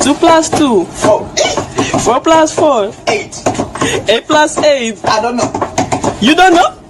Two plus two. Four. Four plus four. Eight. Eight plus eight. I don't know. You don't know.